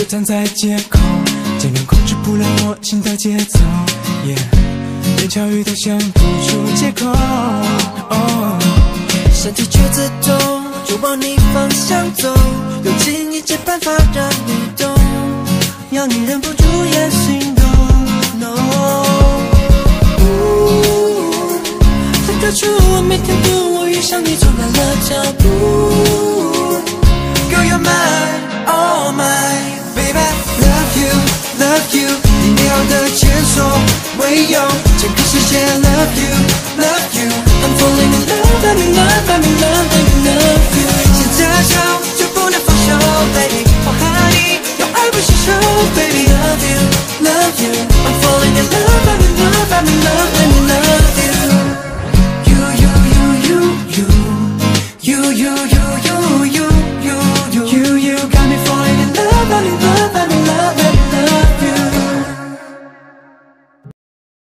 就站在街口，尽量控制不了我心跳节奏。耶，连巧遇都想不出借口。哦，身体却自动就往你方向走，用尽一切办法让你懂，要你忍不住也心动。No，分得出我每天跟我遇上你充满了脚。love you，你你好的前所未有，整个世界 love you. Love you，I'm falling in love I'm in love I'm in love I'm in love you，现在就就不能放手，baby，我和你用爱不释手，baby. Oh, love you love you，I'm falling in love I'm in love I'm in love I'm in love you。You, you, you, you, you, you, you, you, you, you, you, you, you, you, you,